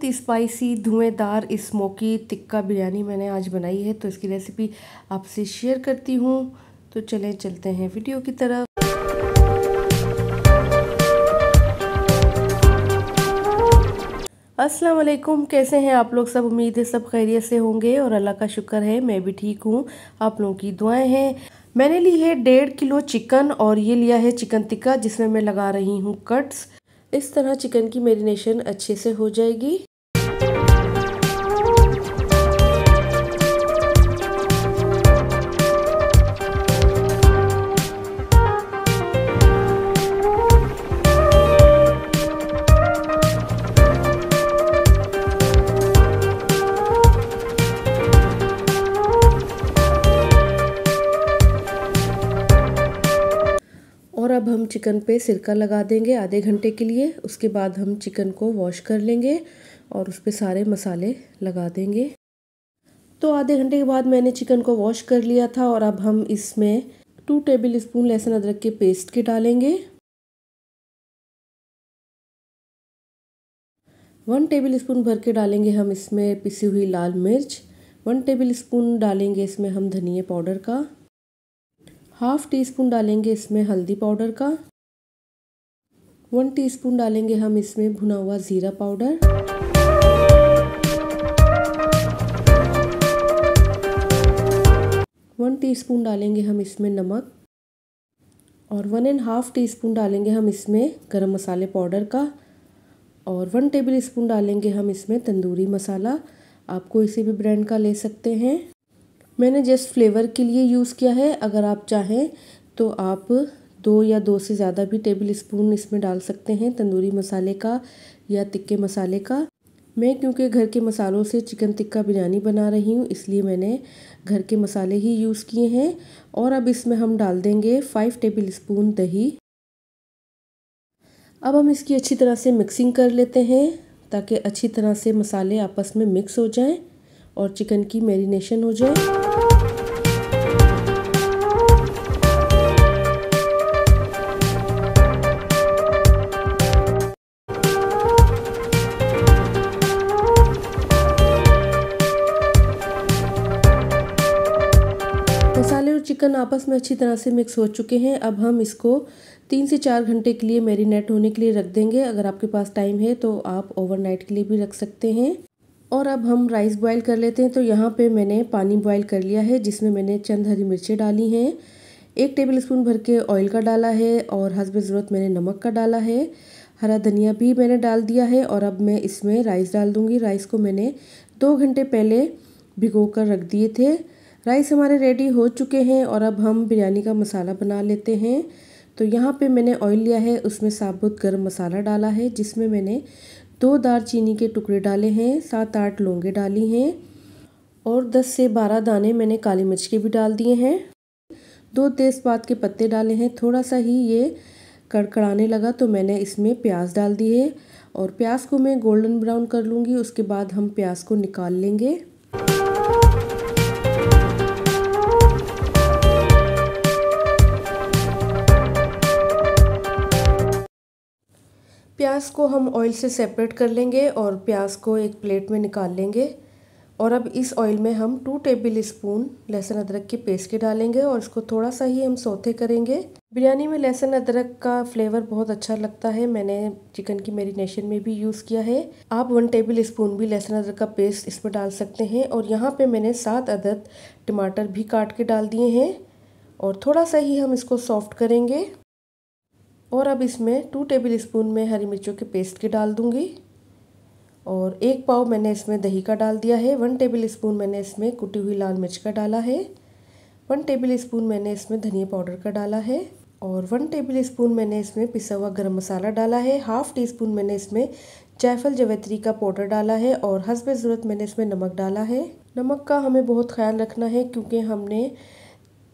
बहुत ही स्पाइसी धुएंदार स्मोकी टिक्का बिरयानी मैंने आज बनाई है तो इसकी रेसिपी आपसे शेयर करती हूँ। तो चलें, चलते हैं वीडियो की तरफ़। अस्सलाम वालेकुम कैसे हैं आप लोग? सब उम्मीद है सब खैरियत से होंगे और अल्लाह का शुक्र है, मैं भी ठीक हूँ। आप लोगों की दुआएँ हैं। मैंने ली है डेढ़ किलो चिकन और ये लिया है चिकन टिक्का, जिसमें मैं लगा रही हूँ कट्स। इस तरह चिकन की मेरीनेशन अच्छे से हो जाएगी। चिकन पे सिरका लगा देंगे आधे घंटे के लिए। उसके बाद हम चिकन को वॉश कर लेंगे और उस पर सारे मसाले लगा देंगे। तो आधे घंटे के बाद मैंने चिकन को वॉश कर लिया था और अब हम इसमें टू टेबल स्पून लहसुन अदरक के पेस्ट के डालेंगे। वन टेबल स्पून भर के डालेंगे हम इसमें पिसी हुई लाल मिर्च। वन टेबल स्पून डालेंगे इसमें हम धनिया पाउडर का। हाफ़ टी स्पून डालेंगे इसमें हल्दी पाउडर का। वन टीस्पून डालेंगे हम इसमें भुना हुआ ज़ीरा पाउडर। वन टीस्पून डालेंगे हम इसमें नमक और one and half teaspoon डालेंगे हम इसमें गरम मसाले पाउडर का और वन टेबल स्पून डालेंगे हम इसमें तंदूरी मसाला। आप कोई भी ब्रांड का ले सकते हैं। मैंने जस्ट फ्लेवर के लिए यूज़ किया है। अगर आप चाहें तो आप दो या दो से ज़्यादा भी टेबल स्पून इसमें डाल सकते हैं तंदूरी मसाले का या तिक्के मसाले का। मैं क्योंकि घर के मसालों से चिकन टिक्का बिरयानी बना रही हूँ, इसलिए मैंने घर के मसाले ही यूज़ किए हैं। और अब इसमें हम डाल देंगे फाइव टेबल स्पून दही। अब हम इसकी अच्छी तरह से मिक्सिंग कर लेते हैं ताकि अच्छी तरह से मसाले आपस में मिक्स हो जाएँ और चिकन की मैरिनेशन हो जाए। आपस में अच्छी तरह से मिक्स हो चुके हैं। अब हम इसको तीन से चार घंटे के लिए मैरिनेट होने के लिए रख देंगे। अगर आपके पास टाइम है तो आप ओवरनाइट के लिए भी रख सकते हैं। और अब हम राइस बॉईल कर लेते हैं। तो यहाँ पे मैंने पानी बॉईल कर लिया है, जिसमें मैंने चंद हरी मिर्चें डाली हैं। एक टेबल स्पून भर के ऑयल का डाला है और हसब ज़रूरत मैंने नमक का डाला है। हरा धनिया भी मैंने डाल दिया है और अब मैं इसमें राइस डाल दूँगी। राइस को मैंने दो घंटे पहले भिगो कर रख दिए थे। राइस हमारे रेडी हो चुके हैं और अब हम बिरयानी का मसाला बना लेते हैं। तो यहाँ पे मैंने ऑयल लिया है, उसमें साबुत गर्म मसाला डाला है, जिसमें मैंने दो दार चीनी के टुकड़े डाले हैं, सात आठ लौंगे डाली हैं और दस से बारह दाने मैंने काली मिर्च के भी डाल दिए हैं। दो तेज़पात के पत्ते डाले हैं, थोड़ा सा ही ये कड़कड़ाने लगा तो मैंने इसमें प्याज डाल दी है और प्याज को मैं गोल्डन ब्राउन कर लूँगी, उसके बाद हम प्याज को निकाल लेंगे। प्याज को हम ऑयल से सेपरेट कर लेंगे और प्याज को एक प्लेट में निकाल लेंगे। और अब इस ऑयल में हम टू टेबल स्पून लहसुन अदरक के पेस्ट के डालेंगे और इसको थोड़ा सा ही हम सोते करेंगे। बिरयानी में लहसुन अदरक का फ्लेवर बहुत अच्छा लगता है। मैंने चिकन की मेरीनेशन में भी यूज़ किया है। आप वन टेबल स्पून भी लहसुन अदरक का पेस्ट इसमें डाल सकते हैं और यहाँ पे मैंने सात अदद टमाटर भी काट के डाल दिए हैं। और थोड़ा सा ही हम इसको सॉफ्ट करेंगे। और अब इसमें टू टेबल स्पून में हरी मिर्चों के पेस्ट की डाल दूँगी। और एक पाव मैंने इसमें दही का डाल दिया है। वन टेबल स्पून मैंने इसमें कुटी हुई लाल मिर्च का डाला है। वन टेबल स्पून मैंने इसमें धनिया पाउडर का डाला है। और वन टेबल स्पून मैंने इसमें पिसा हुआ गरम मसाला डाला है। हाफ़ टी स्पून मैंने इसमें जायफल जवैत्री का पाउडर डाला है। और हसब ज़रूरत मैंने इसमें नमक डाला है। नमक का हमें बहुत ख्याल रखना है क्योंकि हमने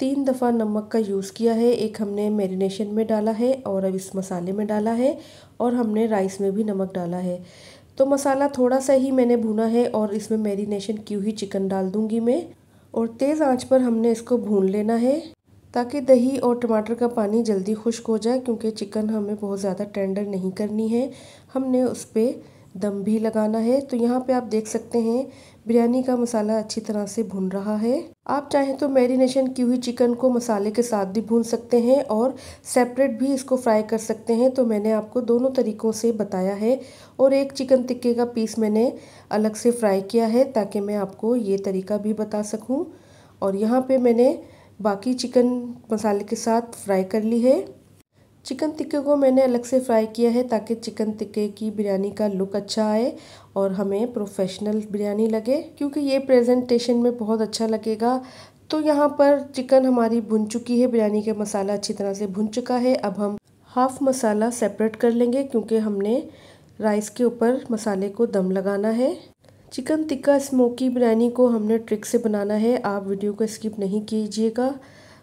तीन दफ़ा नमक का यूज़ किया है। एक हमने मेरिनेशन में डाला है और अब इस मसाले में डाला है और हमने राइस में भी नमक डाला है। तो मसाला थोड़ा सा ही मैंने भुना है और इसमें मेरिनेशन की हुई चिकन डाल दूँगी मैं और तेज़ आँच पर हमने इसको भून लेना है ताकि दही और टमाटर का पानी जल्दी खुश्क हो जाए क्योंकि चिकन हमें बहुत ज़्यादा टेंडर नहीं करनी है। हमने उस पर दम भी लगाना है। तो यहाँ पे आप देख सकते हैं, बिरयानी का मसाला अच्छी तरह से भुन रहा है। आप चाहें तो मैरिनेशन की हुई चिकन को मसाले के साथ भी भून सकते हैं और सेपरेट भी इसको फ्राई कर सकते हैं। तो मैंने आपको दोनों तरीक़ों से बताया है और एक चिकन टिक्के का पीस मैंने अलग से फ्राई किया है ताकि मैं आपको ये तरीका भी बता सकूँ। और यहाँ पर मैंने बाकी चिकन मसाले के साथ फ्राई कर ली है। चिकन टिक्के को मैंने अलग से फ्राई किया है ताकि चिकन टिक्के की बिरयानी का लुक अच्छा आए और हमें प्रोफेशनल बिरयानी लगे। क्योंकि ये प्रेजेंटेशन में बहुत अच्छा लगेगा। तो यहाँ पर चिकन हमारी भुन चुकी है। बिरयानी का मसाला अच्छी तरह से भुन चुका है। अब हम हाफ़ मसाला सेपरेट कर लेंगे क्योंकि हमने राइस के ऊपर मसाले को दम लगाना है। चिकन टिक्का स्मोकी बिरयानी को हमने ट्रिक से बनाना है। आप वीडियो को स्किप नहीं कीजिएगा,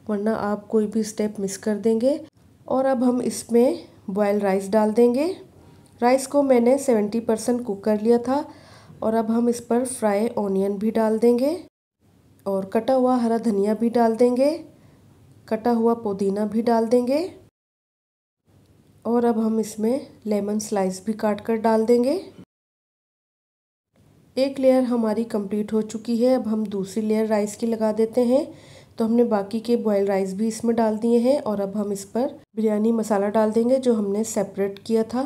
वरना आप कोई भी स्टेप मिस कर देंगे। और अब हम इसमें बॉयल राइस डाल देंगे। राइस को मैंने सेवेंटी परसेंट कुक कर लिया था और अब हम इस पर फ्राई ऑनियन भी डाल देंगे और कटा हुआ हरा धनिया भी डाल देंगे, कटा हुआ पुदीना भी डाल देंगे और अब हम इसमें लेमन स्लाइस भी काट कर डाल देंगे। एक लेयर हमारी कंप्लीट हो चुकी है, अब हम दूसरी लेयर राइस की लगा देते हैं। तो हमने बाकी के बॉयल राइस भी इसमें डाल दिए हैं और अब हम इस पर बिरयानी मसाला डाल देंगे, जो हमने सेपरेट किया था।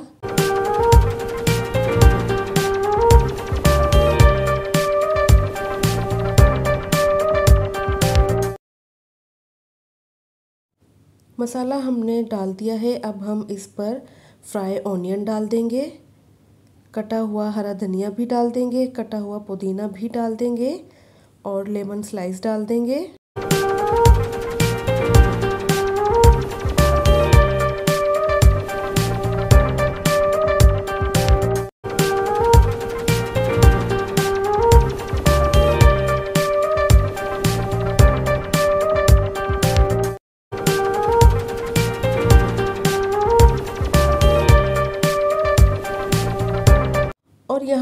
मसाला हमने डाल दिया है, अब हम इस पर फ्राई ऑनियन डाल देंगे। कटा हुआ हरा धनिया भी डाल देंगे, कटा हुआ पुदीना भी डाल देंगे और लेमन स्लाइस डाल देंगे।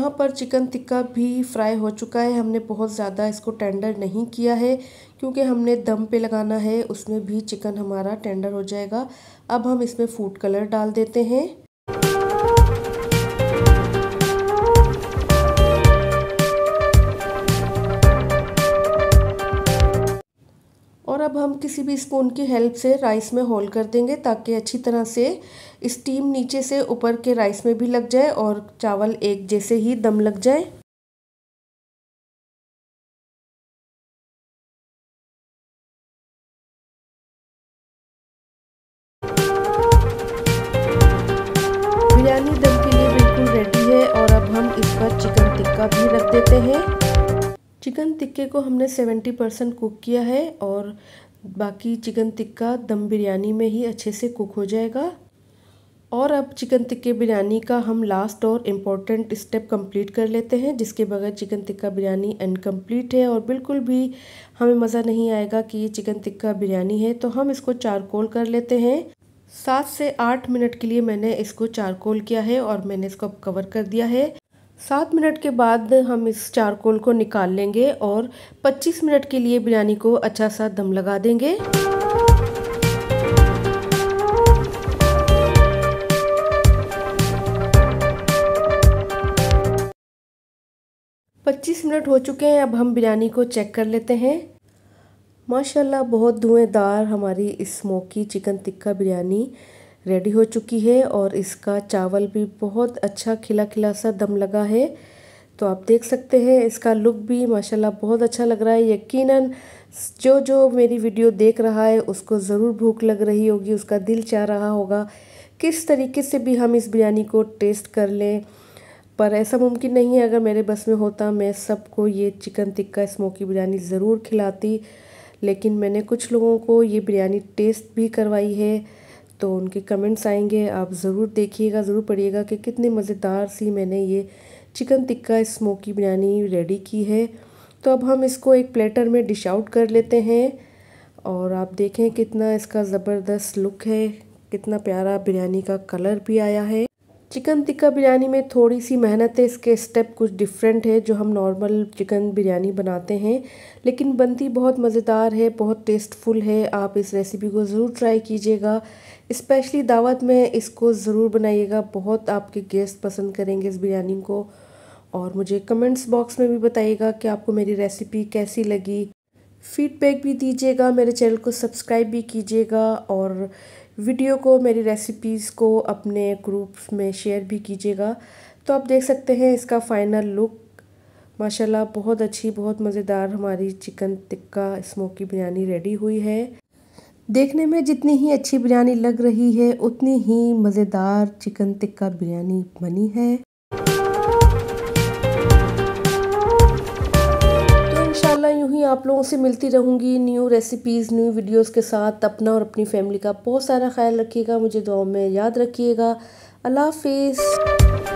यहाँ पर चिकन टिक्का भी फ्राई हो चुका है। हमने बहुत ज़्यादा इसको टेंडर नहीं किया है, क्योंकि हमने दम पे लगाना है, उसमें भी चिकन हमारा टेंडर हो जाएगा। अब हम इसमें फ़ूड कलर डाल देते हैं। अब हम किसी भी स्पून की हेल्प से राइस में होल कर देंगे ताकि अच्छी तरह से स्टीम नीचे से ऊपर के राइस में भी लग जाए और चावल एक जैसे ही दम लग जाए। को हमने सेवेंटी परसेंट कुक किया है और बाकी चिकन टिक्का दम बिरयानी में ही अच्छे से कुक हो जाएगा। और अब चिकन टिक्के बिरयानी का हम लास्ट और इम्पोर्टेंट स्टेप कंप्लीट कर लेते हैं, जिसके बगैर चिकन टिक्का बिरयानी इनकम्प्लीट है और बिल्कुल भी हमें मज़ा नहीं आएगा कि ये चिकन टिक्का बिरयानी है। तो हम इसको चारकोल कर लेते हैं। सात से आठ मिनट के लिए मैंने इसको चारकोल किया है और मैंने इसको कवर कर दिया है। सात मिनट के बाद हम इस चारकोल को निकाल लेंगे और 25 मिनट के लिए बिरयानी को अच्छा सा दम लगा देंगे। 25 मिनट हो चुके हैं, अब हम बिरयानी को चेक कर लेते हैं। माशाल्लाह, बहुत धुएंदार हमारी smoky chicken tikka biryani. Ready हो चुकी है और इसका चावल भी बहुत अच्छा खिला खिला सा दम लगा है। तो आप देख सकते हैं, इसका लुक भी माशाल्लाह बहुत अच्छा लग रहा है। यकीनन जो जो मेरी वीडियो देख रहा है, उसको ज़रूर भूख लग रही होगी, उसका दिल चाह रहा होगा, किस तरीके से भी हम इस बिरयानी को टेस्ट कर लें। पर ऐसा मुमकिन नहीं है, अगर मेरे बस में होता, मैं सबको ये चिकन टिक्का स्मोकी बिरयानी ज़रूर खिलाती। लेकिन मैंने कुछ लोगों को ये बिरयानी टेस्ट भी करवाई है। तो उनके कमेंट्स आएँगे, आप ज़रूर देखिएगा, ज़रूर पढ़िएगा कि कितनी मज़ेदार सी मैंने ये chicken tikka smoky biryani ready की है। तो अब हम इसको एक प्लेटर में डिश आउट कर लेते हैं और आप देखें कितना इसका ज़बरदस्त लुक है, कितना प्यारा बिरयानी का कलर भी आया है। चिकन टिक्का बिरयानी में थोड़ी सी मेहनत है, इसके स्टेप कुछ डिफरेंट है, जो हम नॉर्मल चिकन बिरयानी बनाते हैं। लेकिन बनती बहुत मज़ेदार है, बहुत टेस्टफुल है। आप इस रेसिपी को ज़रूर ट्राई कीजिएगा। स्पेशली दावत में इसको ज़रूर बनाइएगा। बहुत आपके गेस्ट पसंद करेंगे इस बिरयानी को। और मुझे कमेंट्स बॉक्स में भी बताइएगा कि आपको मेरी रेसिपी कैसी लगी। फीडबैक भी दीजिएगा, मेरे चैनल को सब्सक्राइब भी कीजिएगा। और वीडियो को, मेरी रेसिपीज़ को अपने ग्रुप्स में शेयर भी कीजिएगा। तो आप देख सकते हैं इसका फाइनल लुक माशाल्लाह, बहुत अच्छी, बहुत मज़ेदार हमारी chicken tikka smoky biryani ready हुई है। देखने में जितनी ही अच्छी बिरयानी लग रही है, उतनी ही मज़ेदार चिकन टिक्का बिरयानी बनी है। यूँ ही आप लोगों से मिलती रहूँगी न्यू रेसिपीज़ न्यू वीडियोस के साथ अपना और अपनी फैमिली का बहुत सारा ख्याल रखिएगा, मुझे दुआ में याद रखिएगा। अल्लाह हाफिज़।